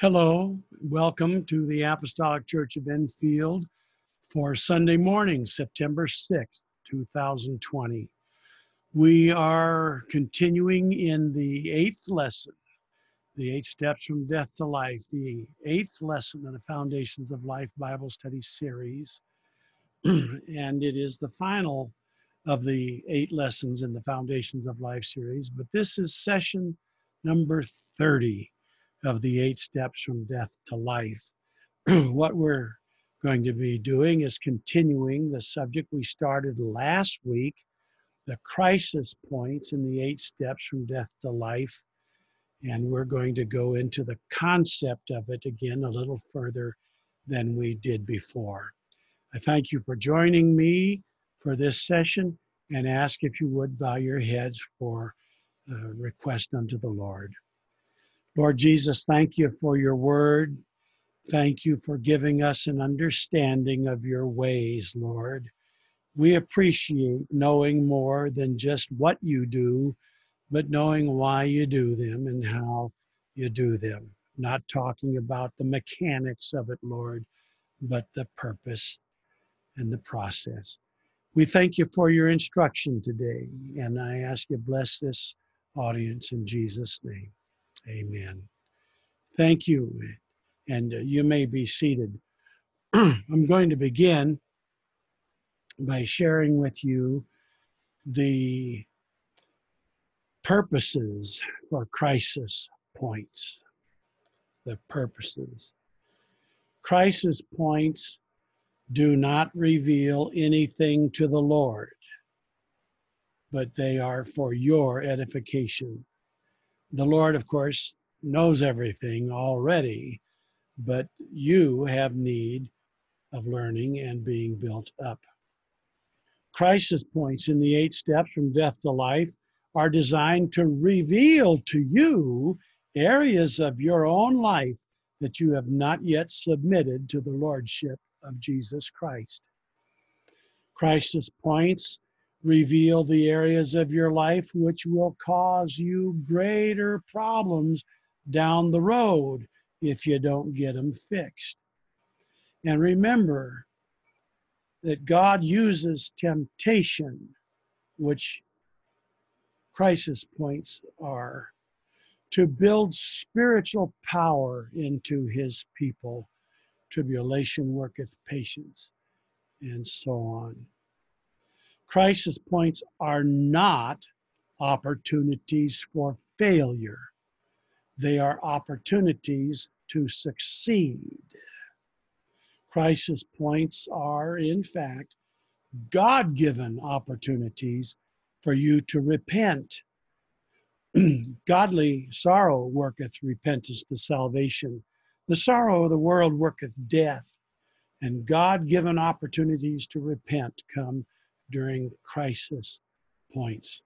Hello, welcome to the Apostolic Church of Enfield for Sunday morning, September 6th, 2020. We are continuing in the eighth lesson, the eight steps from death to life, the eighth lesson of the Foundations of Life Bible Study series. and it is the final of the eight lessons in the Foundations of Life series, but this is session number 30 of the eight steps from death to life. what we're going to be doing is continuing the subject we started last week the crisis points in the eight steps from death to life. And we're going to go into the concept of it again a little further than we did before. I thank you for joining me for this session and ask if you would bow your heads for a request unto the Lord. Lord Jesus, thank you for your word. Thank you for giving us an understanding of your ways, Lord. We appreciate knowing more than just what you do, but knowing why you do them and how you do them. Not talking about the mechanics of it, Lord, but the purpose and the process. We thank you for your instruction today, and I ask you bless this audience in Jesus' name. Amen. Thank you. And uh, you may be seated. I'm going to begin by sharing with you the purposes for crisis points. The purposes. Crisis points do not reveal anything to the Lord, but they are for your edification the Lord, of course, knows everything already, but you have need of learning and being built up. Crisis points in the eight steps from death to life are designed to reveal to you areas of your own life that you have not yet submitted to the Lordship of Jesus Christ. Crisis points reveal the areas of your life which will cause you greater problems down the road if you don't get them fixed. And remember that God uses temptation, which crisis points are, to build spiritual power into his people. Tribulation worketh patience, and so on crisis points are not opportunities for failure, they are opportunities to succeed. Crisis points are, in fact, God given opportunities for you to repent. Godly sorrow worketh repentance to salvation. The sorrow of the world worketh death. And God given opportunities to repent come during crisis points.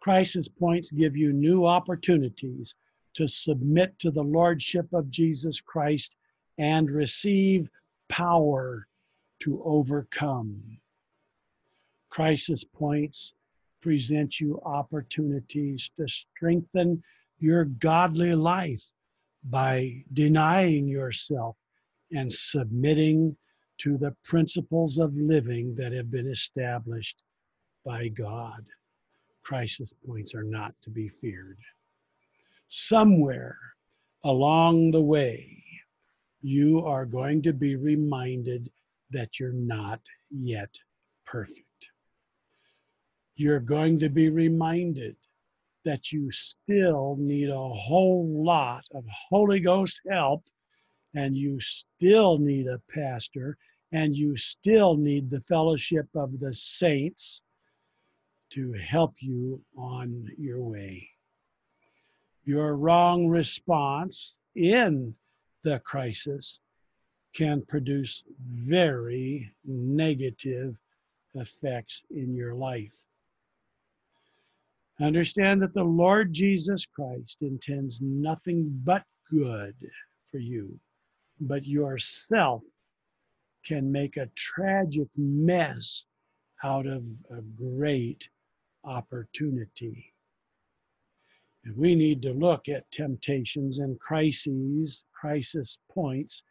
Crisis points give you new opportunities to submit to the Lordship of Jesus Christ and receive power to overcome. Crisis points present you opportunities to strengthen your godly life by denying yourself and submitting to the principles of living that have been established by God. Crisis points are not to be feared. Somewhere along the way, you are going to be reminded that you're not yet perfect. You're going to be reminded that you still need a whole lot of Holy Ghost help and you still need a pastor and you still need the fellowship of the saints to help you on your way. Your wrong response in the crisis can produce very negative effects in your life. Understand that the Lord Jesus Christ intends nothing but good for you, but yourself can make a tragic mess out of a great opportunity. And we need to look at temptations and crises, crisis points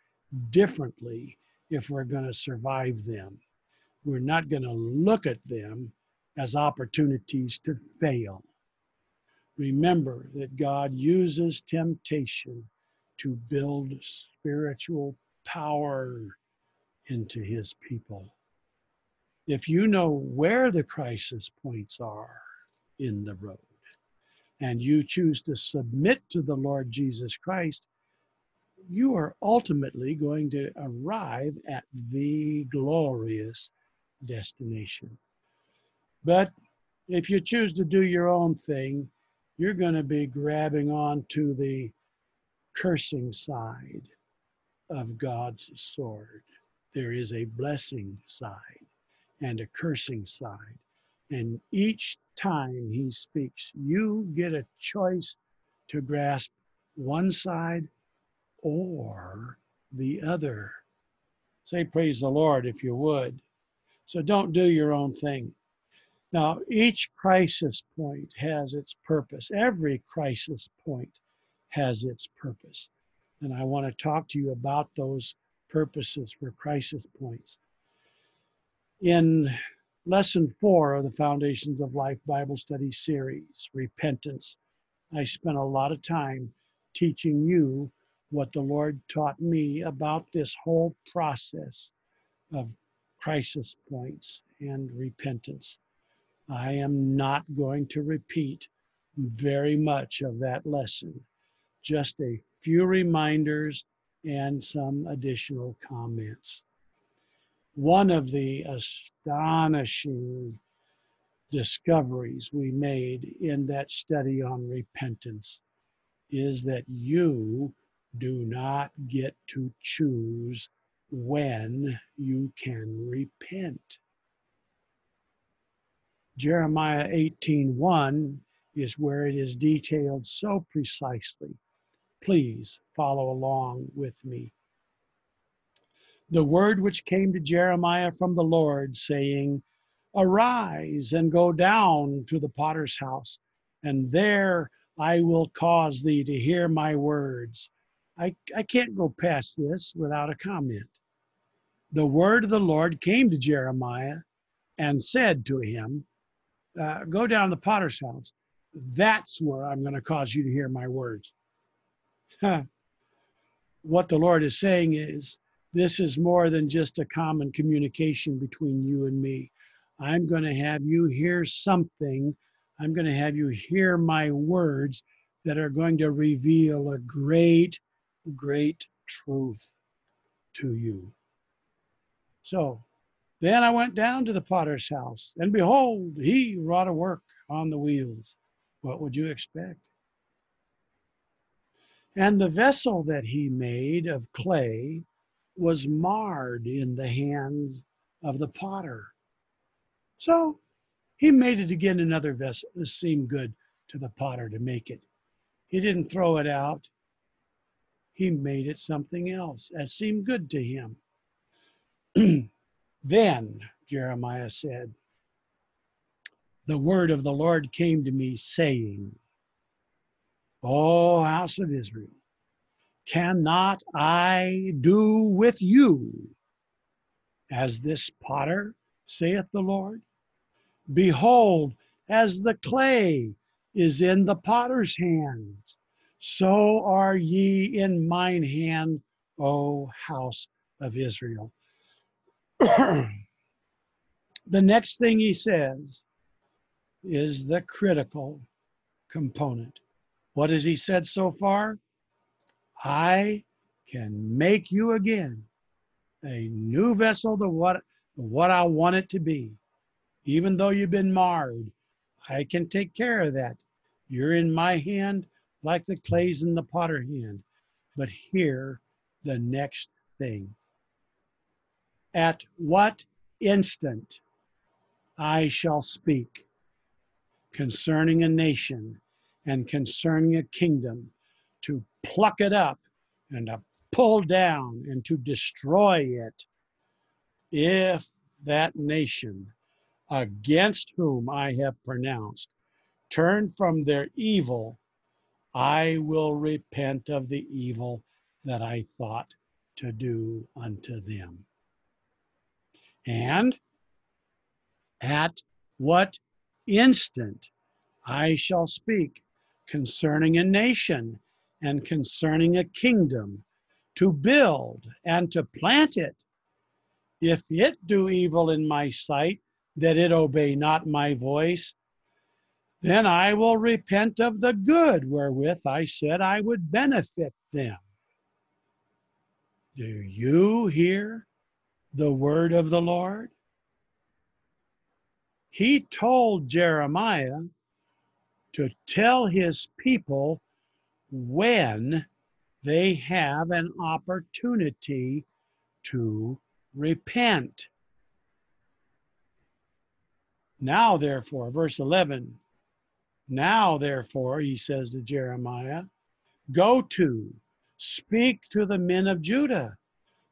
differently if we're going to survive them. We're not going to look at them as opportunities to fail. Remember that God uses temptation to build spiritual power into his people. If you know where the crisis points are in the road and you choose to submit to the Lord Jesus Christ, you are ultimately going to arrive at the glorious destination. But if you choose to do your own thing, you're going to be grabbing on to the cursing side of God's sword. There is a blessing side and a cursing side. And each time he speaks, you get a choice to grasp one side or the other. Say, Praise the Lord, if you would. So don't do your own thing. Now, each crisis point has its purpose. Every crisis point has its purpose. And I want to talk to you about those purposes for crisis points. In lesson four of the Foundations of Life Bible Study series, Repentance, I spent a lot of time teaching you what the Lord taught me about this whole process of crisis points and repentance. I am not going to repeat very much of that lesson, just a few reminders and some additional comments. One of the astonishing discoveries we made in that study on repentance is that you do not get to choose when you can repent. Jeremiah 18:1 is where it is detailed so precisely. Please follow along with me. The word which came to Jeremiah from the Lord, saying, Arise and go down to the potter's house, and there I will cause thee to hear my words. I, I can't go past this without a comment. The word of the Lord came to Jeremiah and said to him, uh, go down to the potter's house. That's where I'm going to cause you to hear my words. What the Lord is saying is, this is more than just a common communication between you and me. I'm going to have you hear something. I'm going to have you hear my words that are going to reveal a great, great truth to you. So then I went down to the potter's house, and behold, he wrought a work on the wheels. What would you expect? And the vessel that he made of clay was marred in the hand of the potter. So he made it again another vessel. This seemed good to the potter to make it. He didn't throw it out. He made it something else that seemed good to him. Then Jeremiah said, The word of the Lord came to me, saying, O house of Israel, cannot I do with you as this potter, saith the Lord? Behold, as the clay is in the potter's hands, so are ye in mine hand, O house of Israel. the next thing he says is the critical component. What has he said so far? I can make you again a new vessel to what, what I want it to be. Even though you've been marred, I can take care of that. You're in my hand like the clay's in the potter hand. But here, the next thing at what instant I shall speak concerning a nation and concerning a kingdom to pluck it up and to pull down and to destroy it if that nation against whom I have pronounced turn from their evil I will repent of the evil that I thought to do unto them. And at what instant I shall speak concerning a nation and concerning a kingdom to build and to plant it. If it do evil in my sight, that it obey not my voice, then I will repent of the good wherewith I said I would benefit them. Do you hear the word of the Lord? He told Jeremiah to tell his people when they have an opportunity to repent. Now, therefore, verse 11, now, therefore, he says to Jeremiah, go to, speak to the men of Judah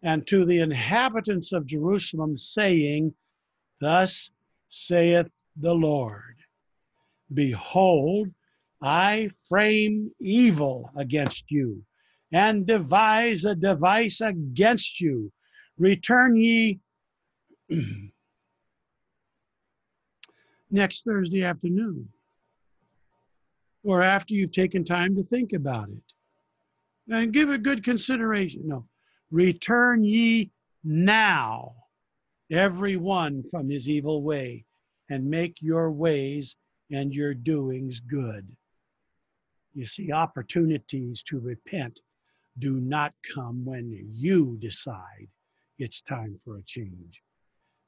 and to the inhabitants of Jerusalem, saying, Thus saith the Lord Behold, I frame evil against you, and devise a device against you. Return ye next Thursday afternoon, or after you've taken time to think about it. And give it good consideration. No, return ye now, every one from his evil way, and make your ways and your doings good. You see, opportunities to repent do not come when you decide it's time for a change.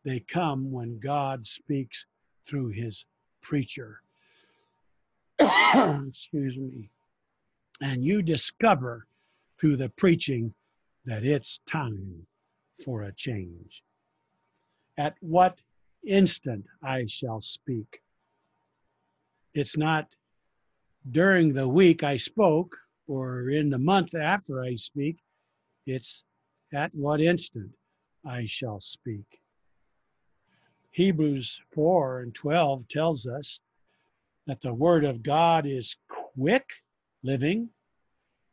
They come when God speaks through his preacher. Excuse me. And you discover through the preaching that it's time for a change. At what instant I shall speak it's not during the week I spoke or in the month after I speak. It's at what instant I shall speak. Hebrews 4 and 12 tells us that the Word of God is quick, living,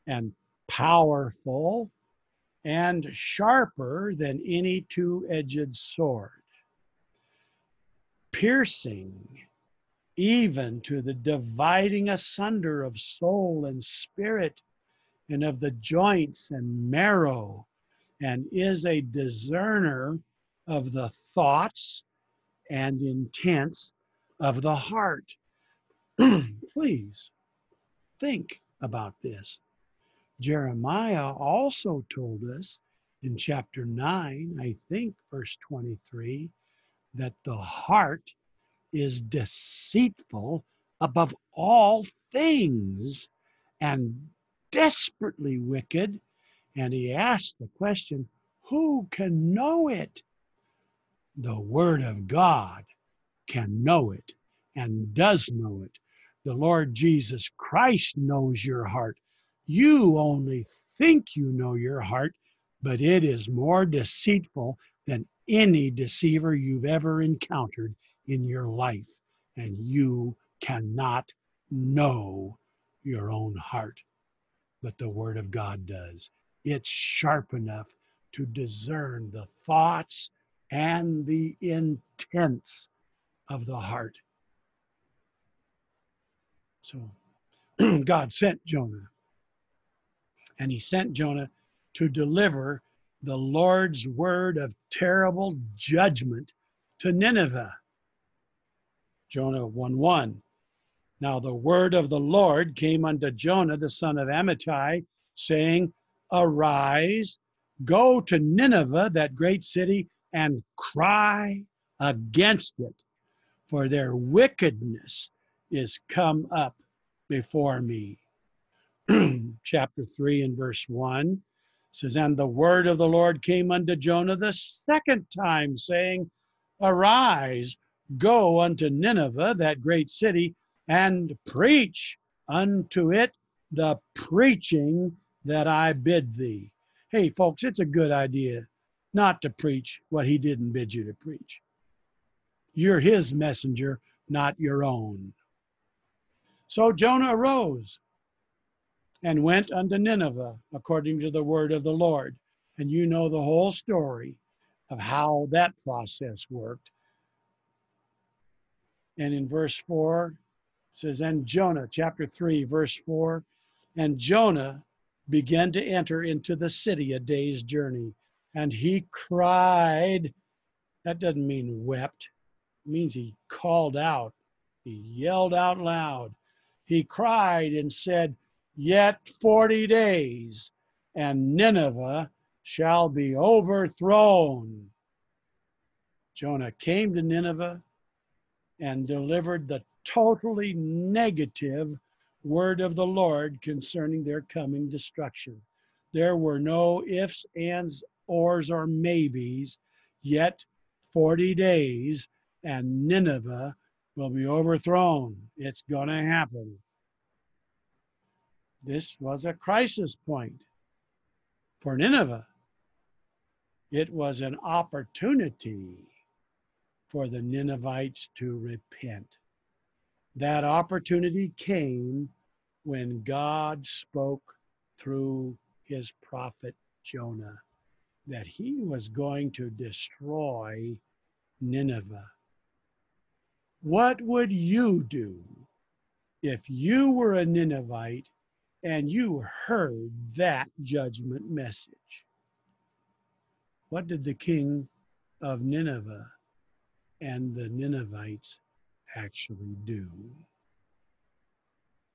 and powerful, and sharper than any two edged sword, piercing even to the dividing asunder of soul and spirit and of the joints and marrow, and is a discerner of the thoughts and intents of the heart. Please think about this. Jeremiah also told us in chapter 9, I think, verse 23, that the heart is deceitful above all things and desperately wicked. And he asked the question, Who can know it? The Word of God can know it and does know it. The Lord Jesus Christ knows your heart. You only think you know your heart, but it is more deceitful than any deceiver you've ever encountered in your life, and you cannot know your own heart. But the Word of God does. It's sharp enough to discern the thoughts and the intents of the heart. So God sent Jonah, and he sent Jonah to deliver the Lord's word of terrible judgment to Nineveh. Jonah 1 1. Now the word of the Lord came unto Jonah the son of Amittai, saying, Arise, go to Nineveh, that great city, and cry against it, for their wickedness is come up before me. Chapter 3 and verse 1 says, And the word of the Lord came unto Jonah the second time, saying, Arise, Go unto Nineveh, that great city, and preach unto it the preaching that I bid thee. Hey, folks, it's a good idea not to preach what he didn't bid you to preach. You're his messenger, not your own. So Jonah arose and went unto Nineveh according to the word of the Lord. And you know the whole story of how that process worked. And in verse 4, it says, And Jonah, chapter 3, verse 4, and Jonah began to enter into the city a day's journey. And he cried. That doesn't mean wept, it means he called out. He yelled out loud. He cried and said, Yet 40 days, and Nineveh shall be overthrown. Jonah came to Nineveh and delivered the totally negative word of the Lord concerning their coming destruction. There were no ifs, ands, ors, or maybes, yet 40 days, and Nineveh will be overthrown. It's going to happen. This was a crisis point for Nineveh. It was an opportunity for the Ninevites to repent. That opportunity came when God spoke through his prophet Jonah that he was going to destroy Nineveh. What would you do if you were a Ninevite and you heard that judgment message? What did the king of Nineveh and the Ninevites actually do?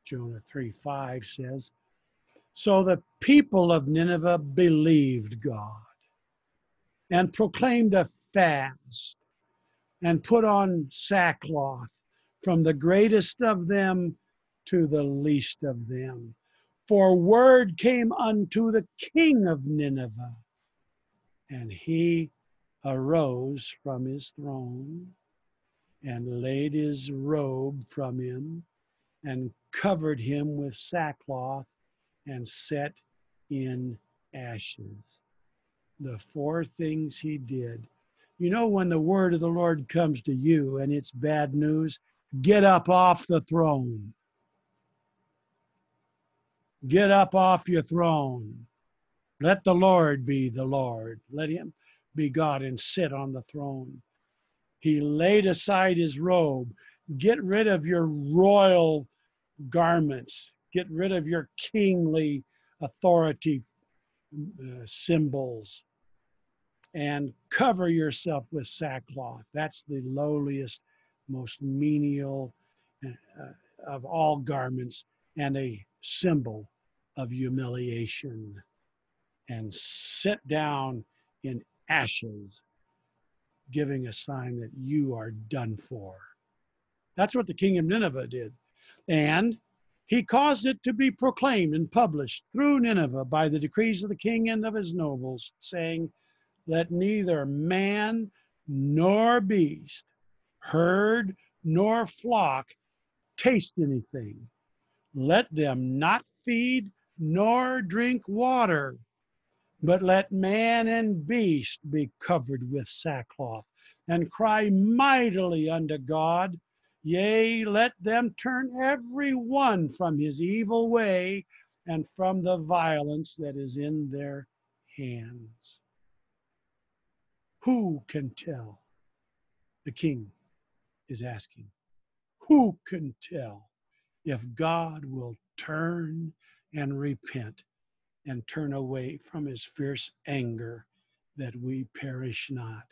Jonah 3 5 says, So the people of Nineveh believed God and proclaimed a fast and put on sackcloth from the greatest of them to the least of them. For word came unto the king of Nineveh, and he arose from his throne and laid his robe from him and covered him with sackcloth and set in ashes. The four things he did. You know, when the word of the Lord comes to you and it's bad news, get up off the throne. Get up off your throne. Let the Lord be the Lord. Let him be God and sit on the throne. He laid aside his robe. Get rid of your royal garments. Get rid of your kingly authority uh, symbols and cover yourself with sackcloth. That's the lowliest, most menial uh, of all garments and a symbol of humiliation. And sit down in ashes, giving a sign that you are done for. That's what the king of Nineveh did. And he caused it to be proclaimed and published through Nineveh by the decrees of the king and of his nobles, saying, Let neither man nor beast, herd nor flock taste anything. Let them not feed nor drink water, but let man and beast be covered with sackcloth, and cry mightily unto God. Yea, let them turn every one from his evil way and from the violence that is in their hands. Who can tell? The king is asking. Who can tell if God will turn and repent and turn away from his fierce anger that we perish not?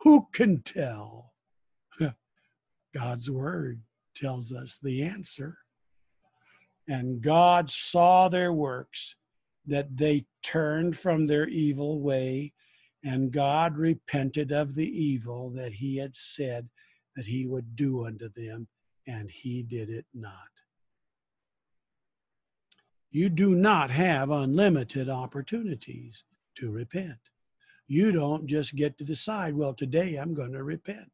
Who can tell? God's word tells us the answer. And God saw their works, that they turned from their evil way, and God repented of the evil that he had said that he would do unto them, and he did it not. You do not have unlimited opportunities to repent. You don't just get to decide, well, today I'm going to repent.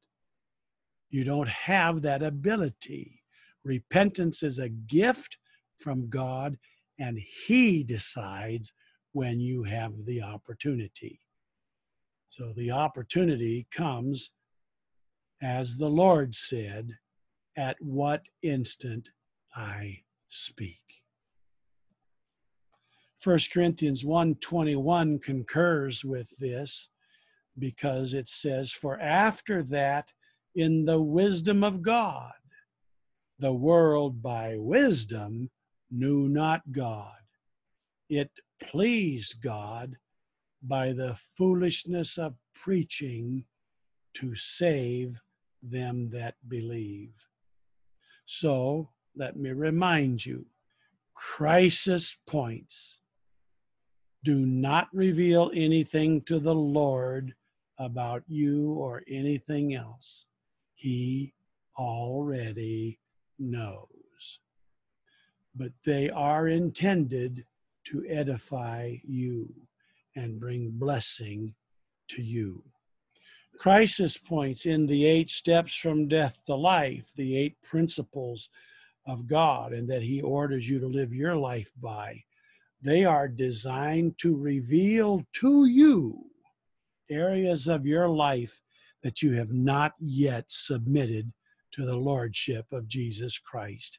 You don't have that ability. Repentance is a gift from God, and He decides when you have the opportunity. So the opportunity comes, as the Lord said, at what instant I speak. 1 Corinthians 1:21 concurs with this because it says for after that in the wisdom of God the world by wisdom knew not God it pleased God by the foolishness of preaching to save them that believe. So let me remind you crisis points do not reveal anything to the Lord about you or anything else. He already knows. But they are intended to edify you and bring blessing to you. Crisis points in the eight steps from death to life, the eight principles of God, and that He orders you to live your life by. They are designed to reveal to you areas of your life that you have not yet submitted to the Lordship of Jesus Christ.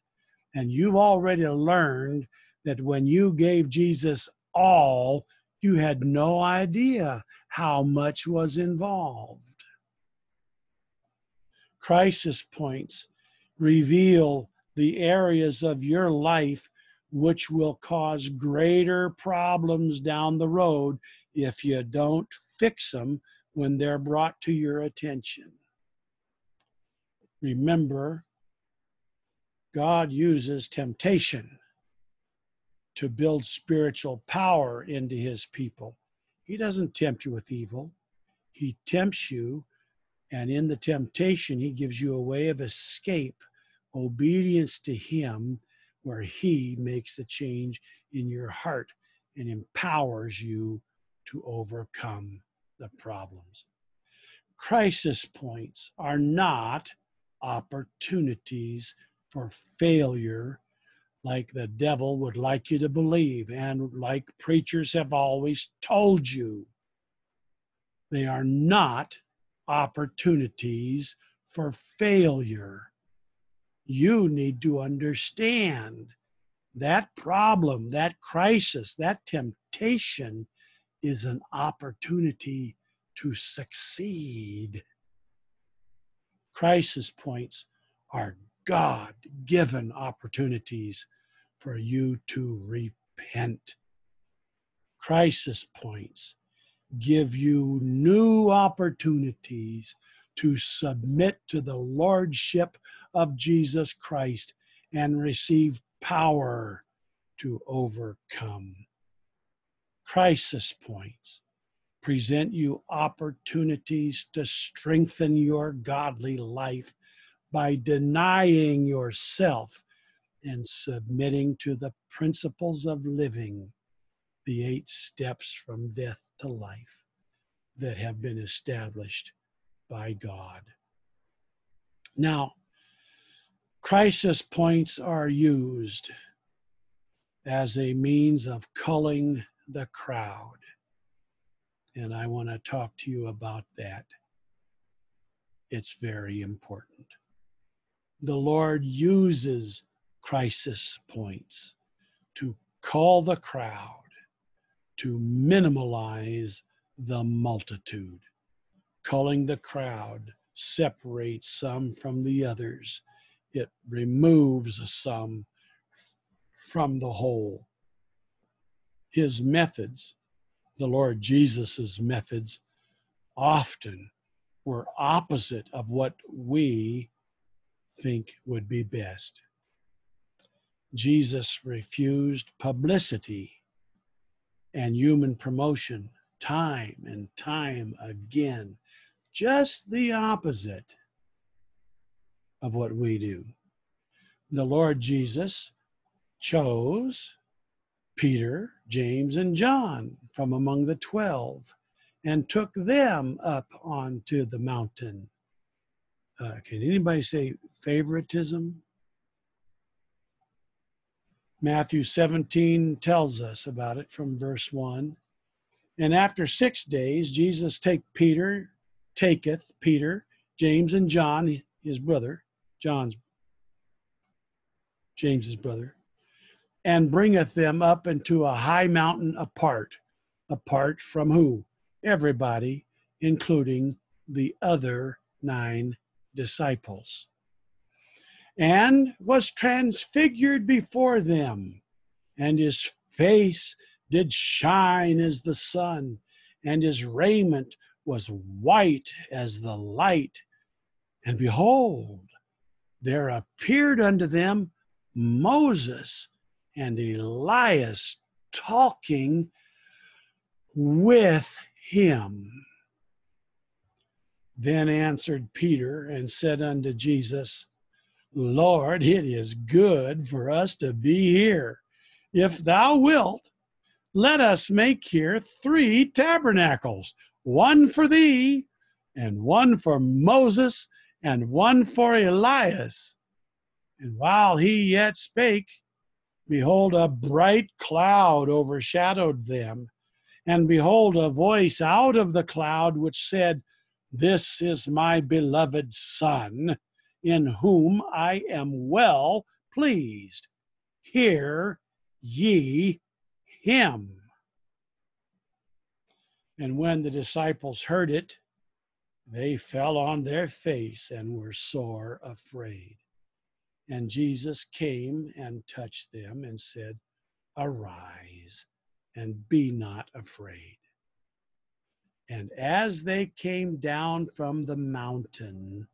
And you've already learned that when you gave Jesus all, you had no idea how much was involved. Crisis points reveal the areas of your life which will cause greater problems down the road if you don't fix them when they're brought to your attention. Remember, God uses temptation to build spiritual power into his people. He doesn't tempt you with evil. He tempts you, and in the temptation, he gives you a way of escape, obedience to him, where he makes the change in your heart and empowers you to overcome the problems. Crisis points are not opportunities for failure like the devil would like you to believe, and like preachers have always told you. They are not opportunities for failure. You need to understand that problem, that crisis, that temptation is an opportunity to succeed. Crisis points are God given opportunities for you to repent. Crisis points give you new opportunities to submit to the Lordship of Jesus Christ and receive power to overcome. Crisis points present you opportunities to strengthen your godly life by denying yourself and submitting to the principles of living, the eight steps from death to life that have been established by God. Now, crisis points are used as a means of culling the crowd. And I want to talk to you about that. It's very important the Lord uses crisis points to call the crowd, to minimalize the multitude. Calling the crowd separates some from the others, it removes some from the whole. His methods, the Lord Jesus's methods, often were opposite of what we think would be best. Jesus refused publicity and human promotion time and time again, just the opposite of what we do. The Lord Jesus chose Peter, James, and John from among the twelve and took them up onto the mountain uh, can anybody say favoritism? Matthew 17 tells us about it from verse 1. And after six days, Jesus take Peter, taketh Peter, James, and John, his brother, John's James's brother, and bringeth them up into a high mountain apart. Apart from who? Everybody, including the other nine disciples. And was transfigured before them, and his face did shine as the sun, and his raiment was white as the light. And behold, there appeared unto them Moses and Elias talking with him. Then answered Peter and said unto Jesus, Lord, it is good for us to be here. If thou wilt, let us make here three tabernacles one for thee, and one for Moses, and one for Elias. And while he yet spake, behold, a bright cloud overshadowed them. And behold, a voice out of the cloud which said, This is my beloved Son, in whom I am well pleased. Hear ye him. And when the disciples heard it, they fell on their face and were sore afraid. And Jesus came and touched them and said, Arise and be not afraid. And as they came down from the mountain,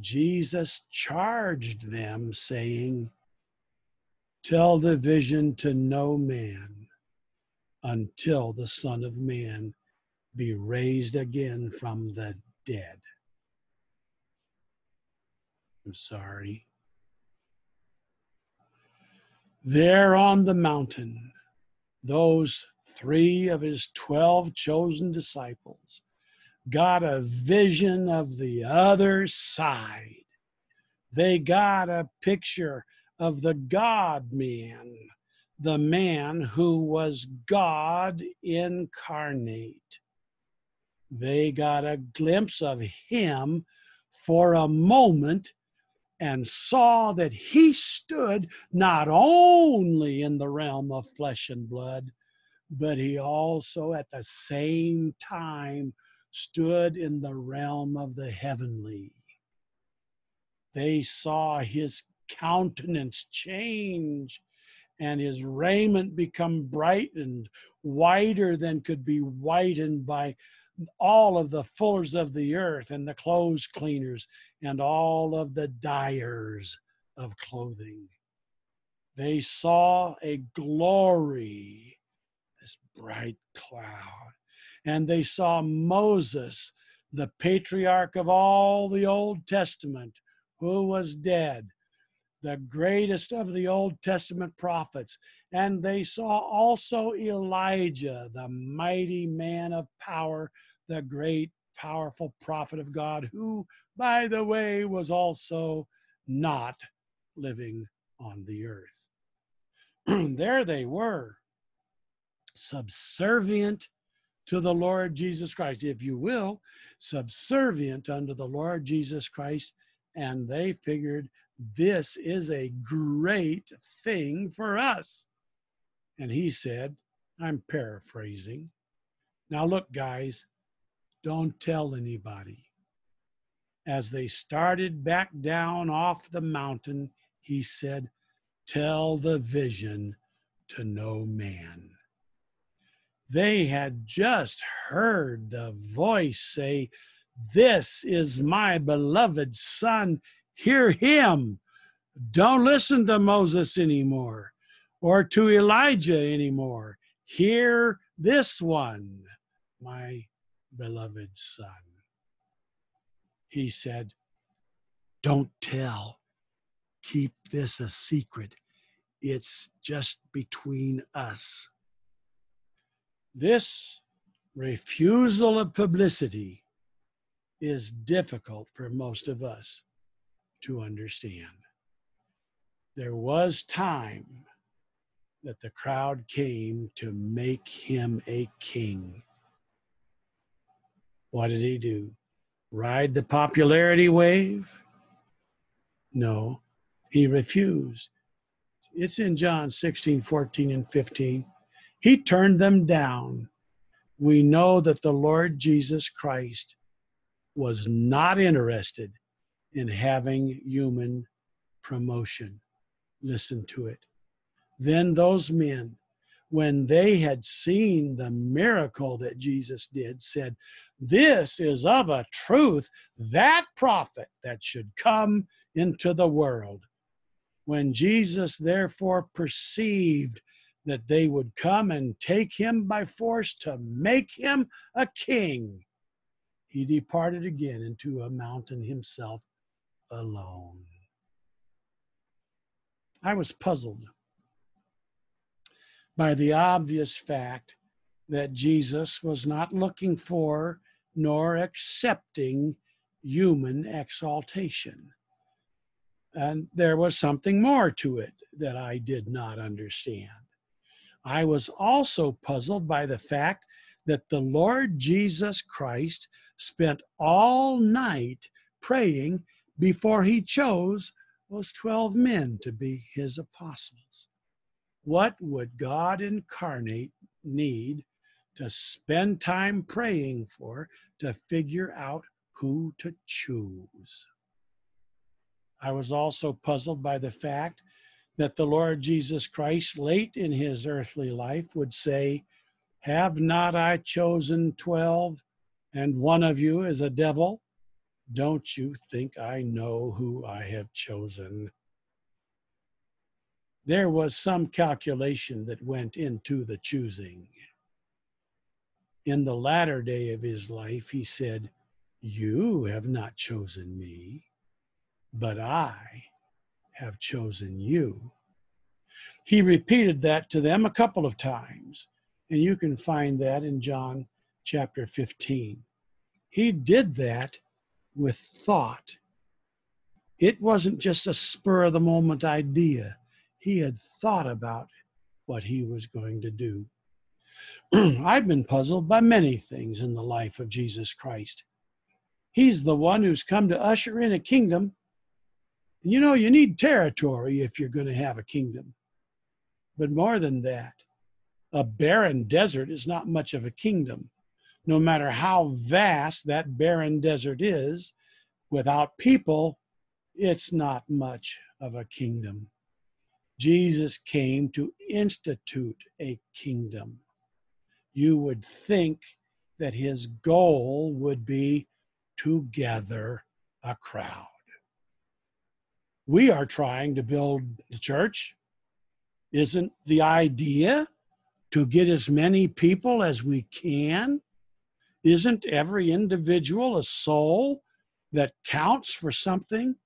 Jesus charged them, saying, Tell the vision to no man until the Son of Man be raised again from the dead. I'm sorry. There on the mountain, those three of his 12 chosen disciples got a vision of the other side. They got a picture of the God man the man who was God incarnate. They got a glimpse of him for a moment and saw that he stood not only in the realm of flesh and blood, but he also at the same time stood in the realm of the heavenly. They saw his countenance change and his raiment become brightened, whiter than could be whitened by all of the fullers of the earth and the clothes cleaners and all of the dyers of clothing. They saw a glory, this bright cloud, and they saw Moses, the patriarch of all the Old Testament, who was dead the greatest of the Old Testament prophets. And they saw also Elijah, the mighty man of power, the great powerful prophet of God, who, by the way, was also not living on the earth. there they were, subservient to the Lord Jesus Christ, if you will, subservient unto the Lord Jesus Christ. And they figured this is a great thing for us. And he said, I'm paraphrasing. Now, look, guys, don't tell anybody. As they started back down off the mountain, he said, Tell the vision to no man. They had just heard the voice say, This is my beloved Son Hear him. Don't listen to Moses anymore or to Elijah anymore. Hear this one, my beloved son. He said, Don't tell. Keep this a secret. It's just between us. This refusal of publicity is difficult for most of us to understand. There was time that the crowd came to make him a king. What did he do? Ride the popularity wave? No, he refused. It's in John 16, 14, and 15. He turned them down. We know that the Lord Jesus Christ was not interested in having human promotion. Listen to it. Then those men, when they had seen the miracle that Jesus did, said, This is of a truth that prophet that should come into the world. When Jesus therefore perceived that they would come and take him by force to make him a king, he departed again into a mountain himself alone. I was puzzled by the obvious fact that Jesus was not looking for nor accepting human exaltation. And there was something more to it that I did not understand. I was also puzzled by the fact that the Lord Jesus Christ spent all night praying before he chose those 12 men to be his apostles. What would God incarnate need to spend time praying for to figure out who to choose? I was also puzzled by the fact that the Lord Jesus Christ, late in his earthly life, would say, Have not I chosen 12, and one of you is a devil? Don't you think I know who I have chosen? There was some calculation that went into the choosing. In the latter day of his life, he said, You have not chosen me, but I have chosen you. He repeated that to them a couple of times, and you can find that in John chapter 15. He did that with thought. It wasn't just a spur of the moment idea. He had thought about what he was going to do. I've been puzzled by many things in the life of Jesus Christ. He's the one who's come to usher in a kingdom. And you know, you need territory if you're going to have a kingdom. But more than that, a barren desert is not much of a kingdom no matter how vast that barren desert is, without people, it's not much of a kingdom. Jesus came to institute a kingdom. You would think that his goal would be to gather a crowd. We are trying to build the church. Isn't the idea to get as many people as we can? Isn't every individual a soul that counts for something?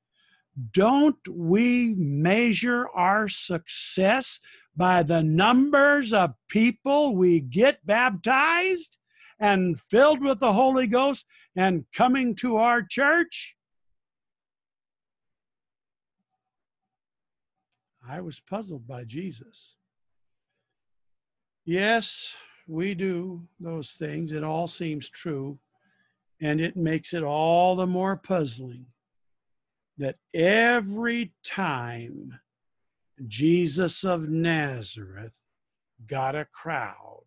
Don't we measure our success by the numbers of people we get baptized and filled with the Holy Ghost and coming to our church? I was puzzled by Jesus. Yes, we do those things, it all seems true. And it makes it all the more puzzling that every time Jesus of Nazareth got a crowd,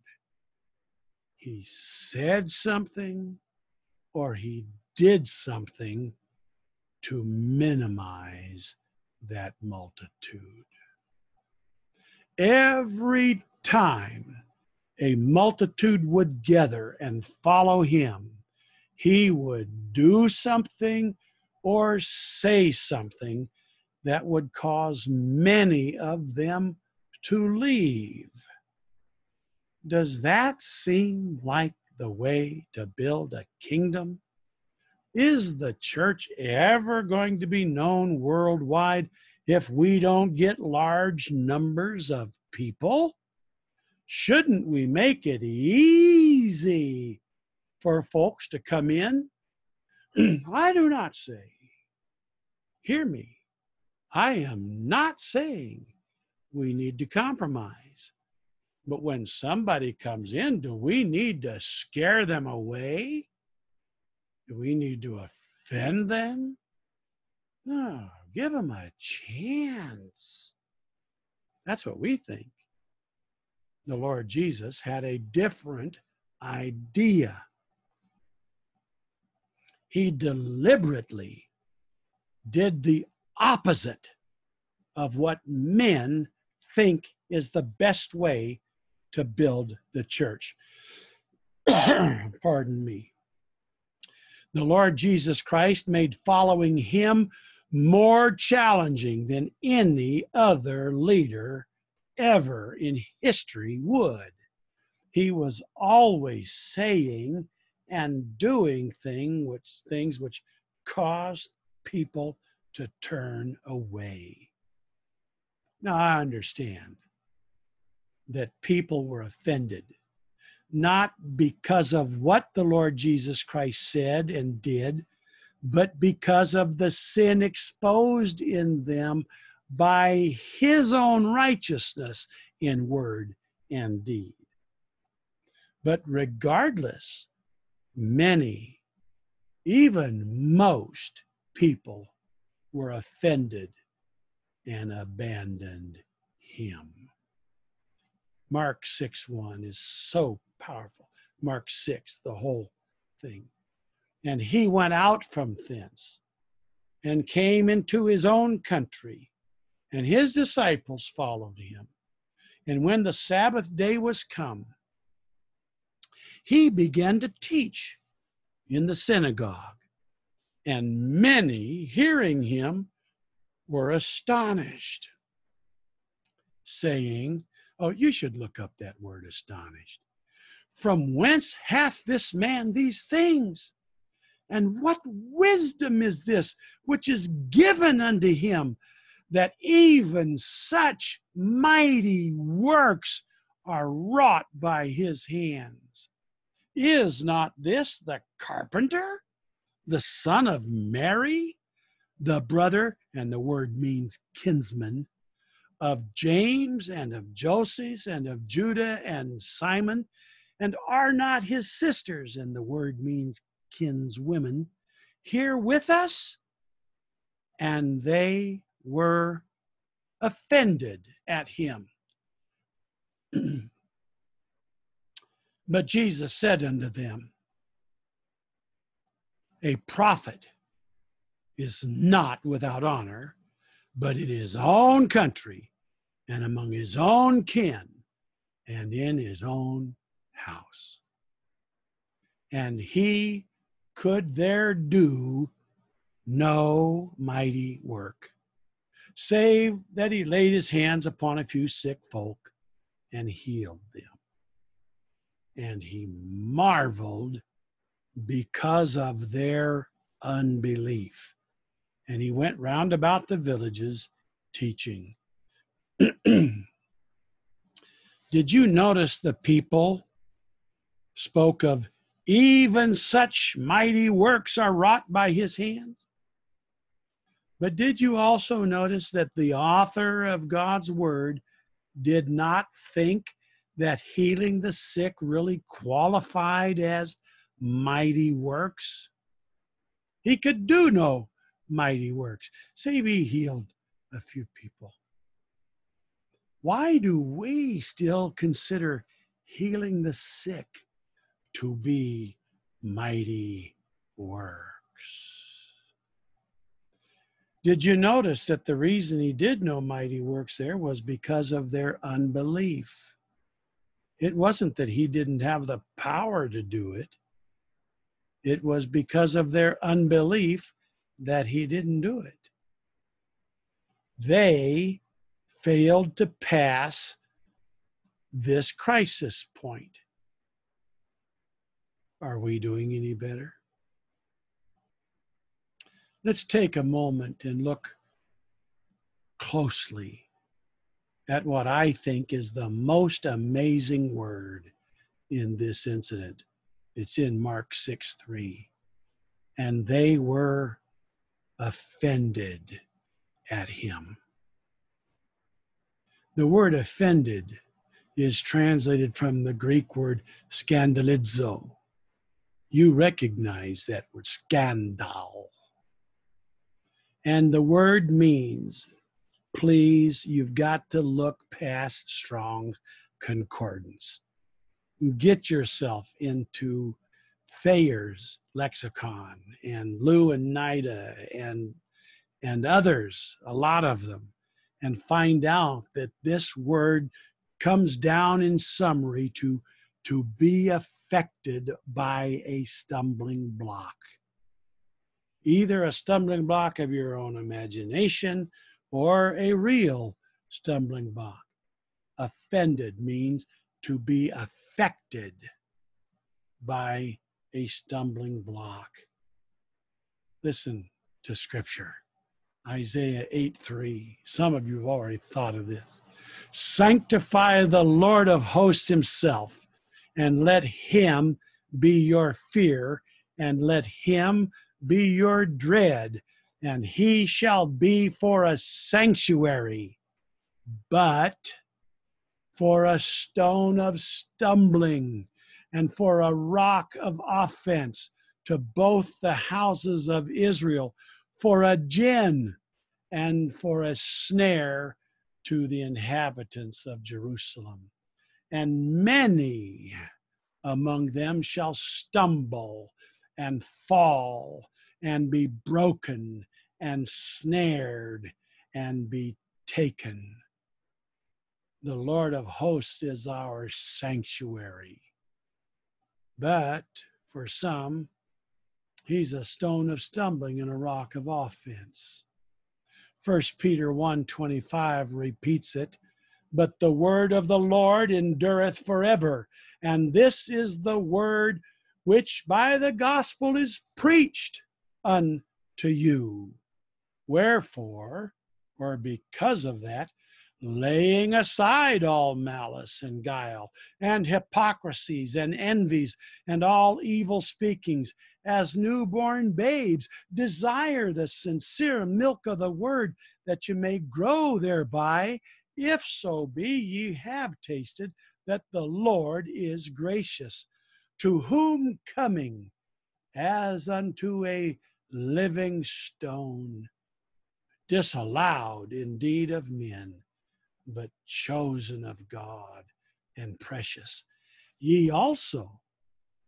he said something or he did something to minimize that multitude. Every time a multitude would gather and follow him, he would do something or say something that would cause many of them to leave. Does that seem like the way to build a kingdom? Is the church ever going to be known worldwide if we don't get large numbers of people? shouldn't we make it easy for folks to come in? I do not say, hear me, I am not saying we need to compromise. But when somebody comes in, do we need to scare them away? Do we need to offend them? No, give them a chance. That's what we think. The Lord Jesus had a different idea. He deliberately did the opposite of what men think is the best way to build the church. Pardon me. The Lord Jesus Christ made following him more challenging than any other leader ever in history would. He was always saying and doing thing which, things which caused people to turn away. Now, I understand that people were offended, not because of what the Lord Jesus Christ said and did, but because of the sin exposed in them by his own righteousness in word and deed. But regardless, many, even most people were offended and abandoned him. Mark 6 1 is so powerful. Mark 6, the whole thing. And he went out from thence and came into his own country, and his disciples followed him. And when the Sabbath day was come, he began to teach in the synagogue. And many, hearing him, were astonished, saying, Oh, you should look up that word astonished. From whence hath this man these things? And what wisdom is this which is given unto him that even such mighty works are wrought by his hands? Is not this the carpenter, the son of Mary, the brother, and the word means kinsman, of James and of Joses and of Judah and Simon? And are not his sisters, and the word means kinswomen, here with us? And they were offended at him. but Jesus said unto them, A prophet is not without honor, but in his own country and among his own kin and in his own house. And he could there do no mighty work, save that he laid his hands upon a few sick folk and healed them. And he marveled because of their unbelief. And he went round about the villages teaching. Did you notice the people spoke of even such mighty works are wrought by his hands. But did you also notice that the author of God's word did not think that healing the sick really qualified as mighty works? He could do no mighty works, save he healed a few people. Why do we still consider healing the sick to be mighty works. Did you notice that the reason he did no mighty works there was because of their unbelief? It wasn't that he didn't have the power to do it, it was because of their unbelief that he didn't do it. They failed to pass this crisis point. Are we doing any better? Let's take a moment and look closely at what I think is the most amazing word in this incident. It's in Mark 6 3. And they were offended at him. The word offended is translated from the Greek word scandalizo, you recognize that word scandal. And the word means please, you've got to look past Strong concordance. Get yourself into Thayer's lexicon and Louw and Nida and and others, a lot of them, and find out that this word comes down in summary to to be affected by a stumbling block. Either a stumbling block of your own imagination or a real stumbling block. Offended means to be affected by a stumbling block. Listen to scripture. Isaiah 8 3. Some of you have already thought of this. Sanctify the Lord of hosts himself, and let him be your fear, and let him be your dread, and he shall be for a sanctuary, but for a stone of stumbling and for a rock of offense to both the houses of Israel, for a gin and for a snare to the inhabitants of Jerusalem. And many among them shall stumble and fall and be broken and snared and be taken. The Lord of hosts is our sanctuary. But for some, he's a stone of stumbling and a rock of offense. First Peter 1:25 repeats it, but the word of the Lord endureth forever, and this is the word which by the gospel is preached unto you. Wherefore, or because of that, laying aside all malice and guile, and hypocrisies and envies, and all evil speakings, as newborn babes, desire the sincere milk of the word, that you may grow thereby, if so be ye have tasted that the Lord is gracious, to whom coming as unto a living stone, disallowed indeed of men but chosen of God and precious. Ye also,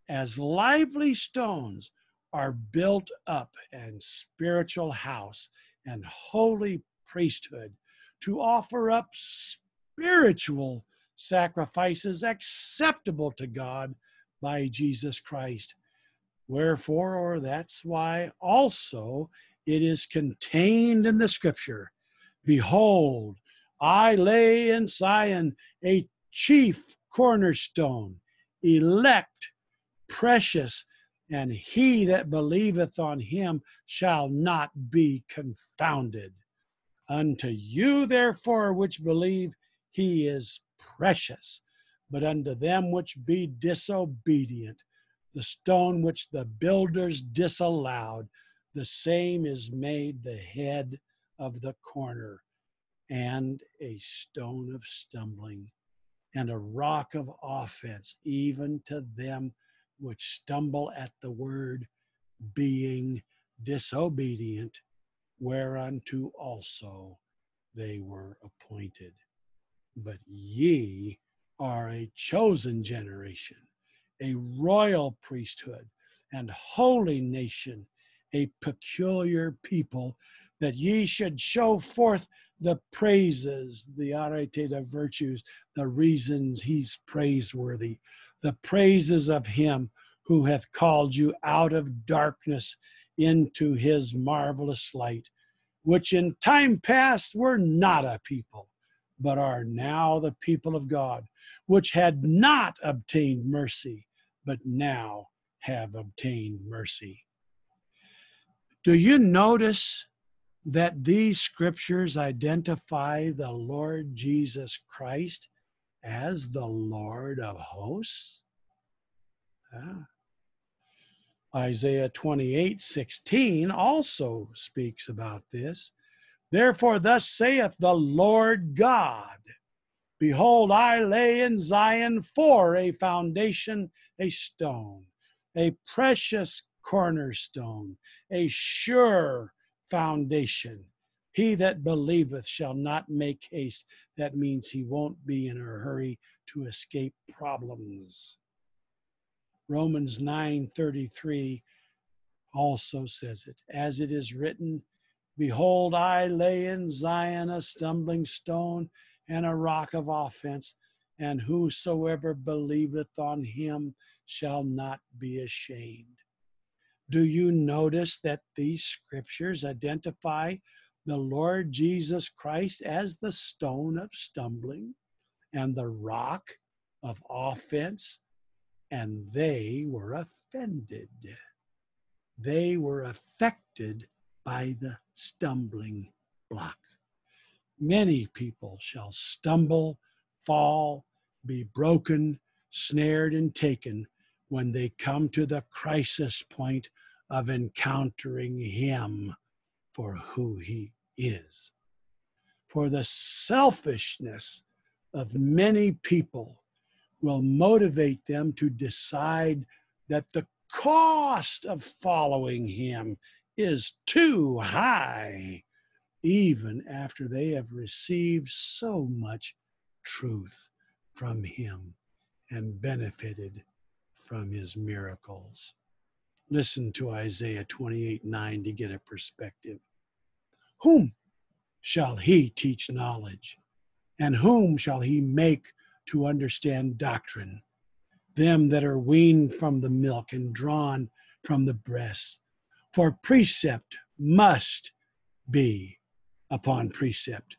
as lively stones, are built up and spiritual house and holy priesthood to offer up spiritual sacrifices acceptable to God by Jesus Christ. Wherefore, or that's why also it is contained in the scripture Behold, I lay in Zion a chief cornerstone, elect, precious, and he that believeth on him shall not be confounded. Unto you, therefore, which believe, he is precious. But unto them which be disobedient, the stone which the builders disallowed, the same is made the head of the corner and a stone of stumbling and a rock of offense, even to them which stumble at the word, being disobedient, whereunto also they were appointed. But ye are a chosen generation, a royal priesthood, and holy nation, a peculiar people, that ye should show forth the praises, the arete virtues, the reasons he's praiseworthy, the praises of him who hath called you out of darkness into his marvelous light, which in time past were not a people, but are now the people of God, which had not obtained mercy, but now have obtained mercy. Do you notice that these scriptures identify the Lord Jesus Christ as the Lord of hosts? Ah. Isaiah 28 16 also speaks about this. Therefore, thus saith the Lord God Behold, I lay in Zion for a foundation, a stone, a precious cornerstone, a sure foundation. He that believeth shall not make haste. That means he won't be in a hurry to escape problems. Romans 9:33 also says it, as it is written, Behold, I lay in Zion a stumbling stone and a rock of offense, and whosoever believeth on him shall not be ashamed. Do you notice that these scriptures identify the Lord Jesus Christ as the stone of stumbling and the rock of offense? And they were offended. They were affected by the stumbling block. Many people shall stumble, fall, be broken, snared, and taken when they come to the crisis point of encountering Him for who He is. For the selfishness of many people will motivate them to decide that the cost of following Him is too high, even after they have received so much truth from Him and benefited from His miracles. Listen to Isaiah 28 9 to get a perspective. Whom shall he teach knowledge? And whom shall he make to understand doctrine? Them that are weaned from the milk and drawn from the breast. For precept must be upon precept,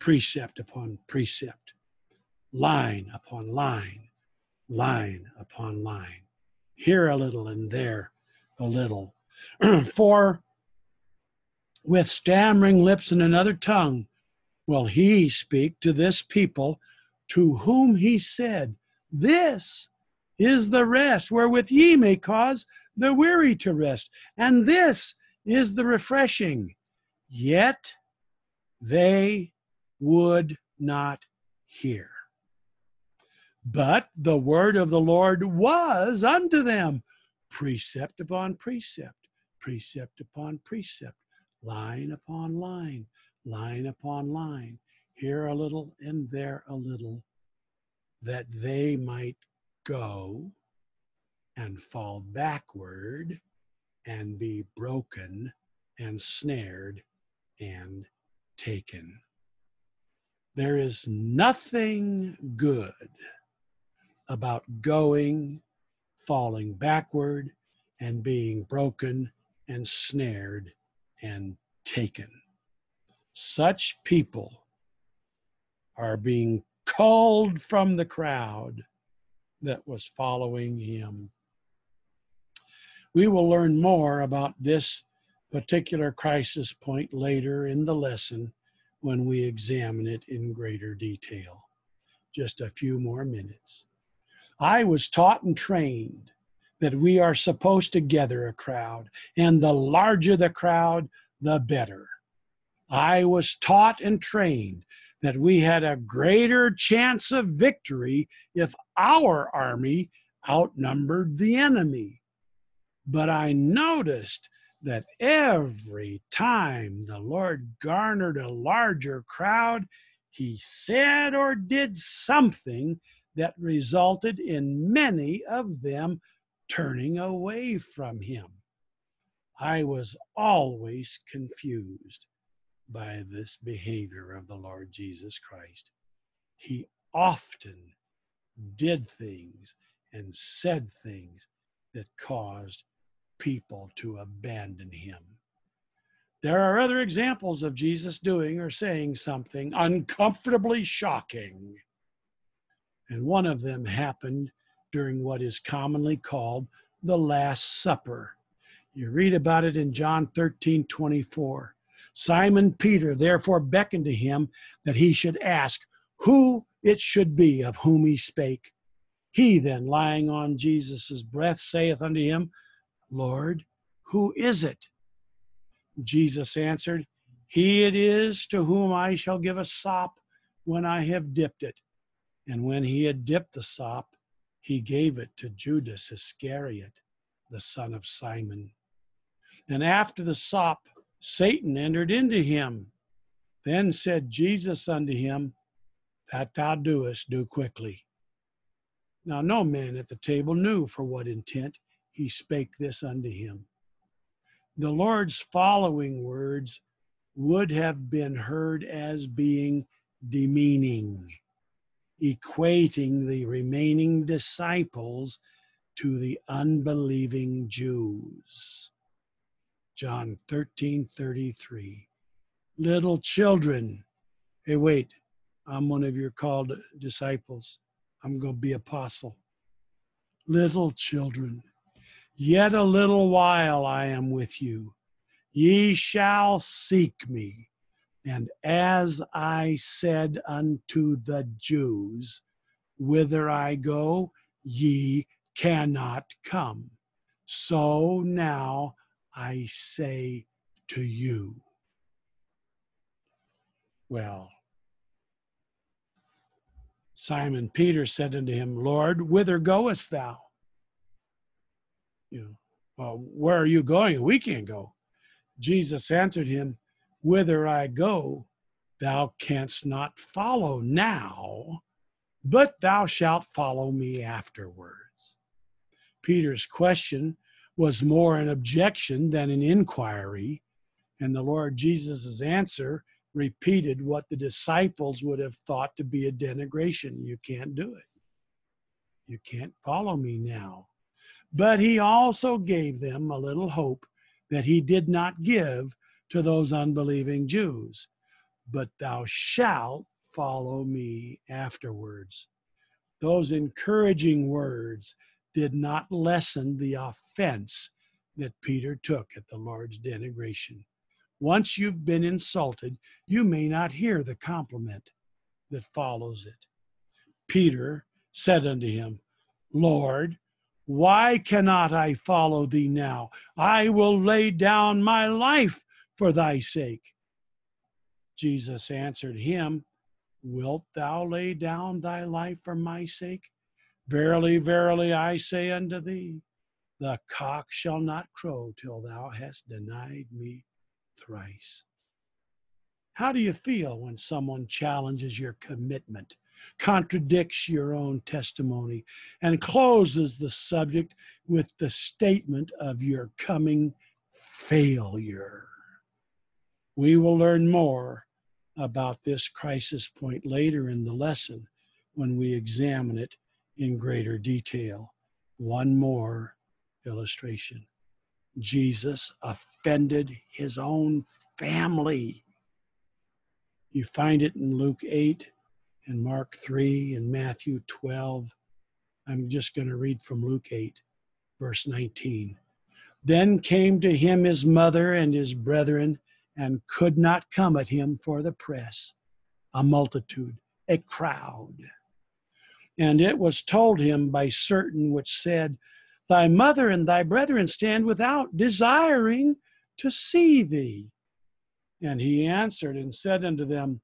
precept upon precept, line upon line, line upon line here a little and there a little. For with stammering lips and another tongue will he speak to this people to whom he said, This is the rest wherewith ye may cause the weary to rest, and this is the refreshing. Yet they would not hear. But the word of the Lord was unto them precept upon precept, precept upon precept, line upon line, line upon line, here a little and there a little, that they might go and fall backward and be broken and snared and taken. There is nothing good about going, falling backward, and being broken and snared and taken. Such people are being culled from the crowd that was following him. We will learn more about this particular crisis point later in the lesson when we examine it in greater detail. Just a few more minutes. I was taught and trained that we are supposed to gather a crowd, and the larger the crowd, the better. I was taught and trained that we had a greater chance of victory if our army outnumbered the enemy. But I noticed that every time the Lord garnered a larger crowd, he said or did something that resulted in many of them turning away from him. I was always confused by this behavior of the Lord Jesus Christ. He often did things and said things that caused people to abandon him. There are other examples of Jesus doing or saying something uncomfortably shocking and one of them happened during what is commonly called the Last Supper. You read about it in John 13 24. Simon Peter therefore beckoned to him that he should ask who it should be of whom he spake. He then, lying on Jesus' breast, saith unto him, Lord, who is it? Jesus answered, He it is to whom I shall give a sop when I have dipped it. And when he had dipped the sop, he gave it to Judas Iscariot, the son of Simon. And after the sop Satan entered into him. Then said Jesus unto him, That thou doest, do quickly. Now no man at the table knew for what intent he spake this unto him. The Lord's following words would have been heard as being demeaning, equating the remaining disciples to the unbelieving Jews. John 13 33. Little children, hey, wait, I'm one of your called disciples. I'm going to be apostle. Little children, yet a little while I am with you. Ye shall seek me. And as I said unto the Jews, Whither I go, ye cannot come. So now I say to you. Well, Simon Peter said unto him, Lord, whither goest thou? You know, well, where are you going? We can't go. Jesus answered him, Whither I go, thou canst not follow now, but thou shalt follow me afterwards. Peter's question was more an objection than an inquiry. And the Lord Jesus' answer repeated what the disciples would have thought to be a denigration. You can't do it. You can't follow me now. But he also gave them a little hope that he did not give to those unbelieving Jews. But thou shalt follow me afterwards. Those encouraging words did not lessen the offense that Peter took at the Lord's denigration. Once you've been insulted, you may not hear the compliment that follows it. Peter said unto him, Lord, why cannot I follow thee now? I will lay down my life for thy sake. Jesus answered him, Wilt thou lay down thy life for my sake? Verily, verily, I say unto thee, the cock shall not crow till thou hast denied me thrice. How do you feel when someone challenges your commitment, contradicts your own testimony, and closes the subject with the statement of your coming failure? We will learn more about this crisis point later in the lesson when we examine it in greater detail. One more illustration Jesus offended his own family. You find it in Luke 8 and Mark 3 and Matthew 12. I'm just going to read from Luke 8, verse 19. Then came to him his mother and his brethren, and could not come at him for the press, a multitude, a crowd. And it was told him by certain which said, Thy mother and thy brethren stand without, desiring to see thee. And he answered and said unto them,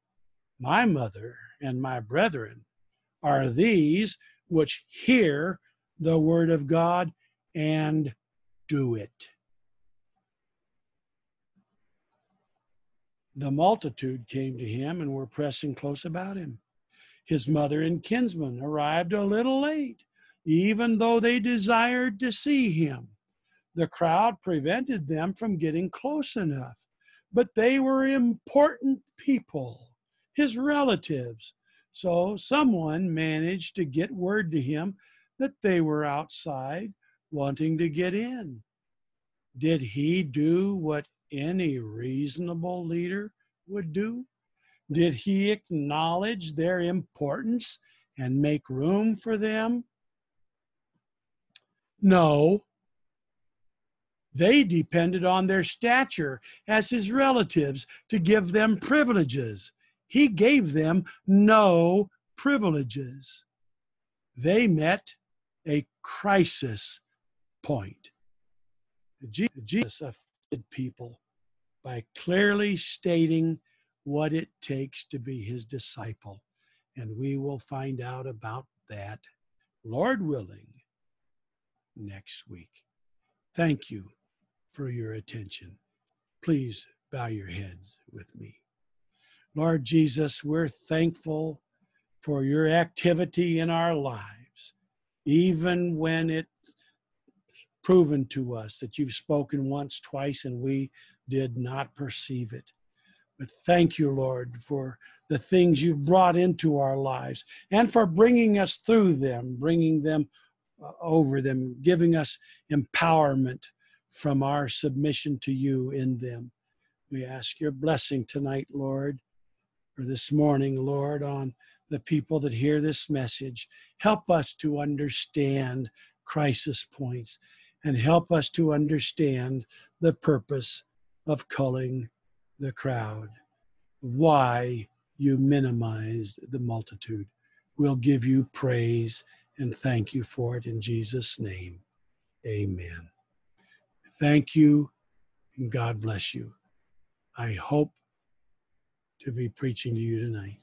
My mother and my brethren are these which hear the word of God and do it. The multitude came to him and were pressing close about him. His mother and kinsmen arrived a little late, even though they desired to see him. The crowd prevented them from getting close enough, but they were important people, his relatives. So someone managed to get word to him that they were outside wanting to get in. Did he do what any reasonable leader would do? Did he acknowledge their importance and make room for them? No. They depended on their stature as his relatives to give them privileges. He gave them no privileges. They met a crisis point. Jesus offended people by clearly stating what it takes to be his disciple. And we will find out about that, Lord willing, next week. Thank you for your attention. Please bow your heads with me. Lord Jesus, we're thankful for your activity in our lives, even when it's proven to us that you've spoken once, twice, and we did not perceive it. But thank you, Lord, for the things you've brought into our lives and for bringing us through them, bringing them uh, over them, giving us empowerment from our submission to you in them. We ask your blessing tonight, Lord, or this morning, Lord, on the people that hear this message. Help us to understand crisis points and help us to understand the purpose of culling the crowd, why you minimize the multitude. We'll give you praise and thank you for it in Jesus' name. Amen. Thank you and God bless you. I hope to be preaching to you tonight.